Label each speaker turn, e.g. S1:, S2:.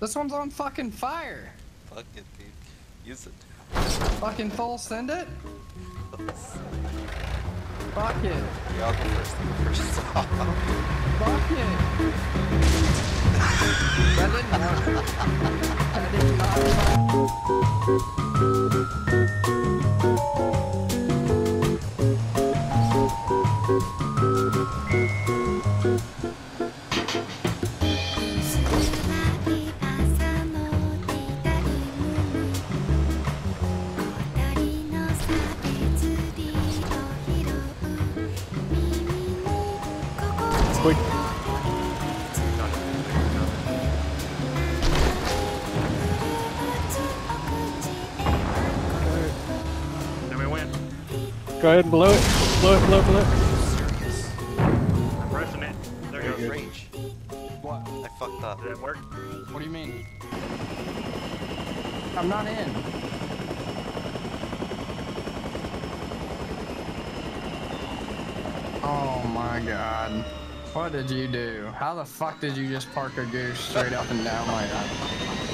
S1: This one's on fucking fire.
S2: Fuck it, dude. Use it.
S1: Fucking full send it? Fuck it.
S2: Yeah, I'll go first. First.
S1: Fuck it. that didn't work. That did not
S3: Quick.
S4: Then we win.
S3: Go ahead and blow it. Blow it, blow it, blow it.
S2: Serious.
S4: I'm pressing it. There
S2: You're
S4: goes.
S2: rage.
S1: What?
S2: I fucked up.
S4: Did it work?
S1: What do you mean? I'm not in. Oh my god. What did you do? How the fuck did you just park a goose straight up and down like that?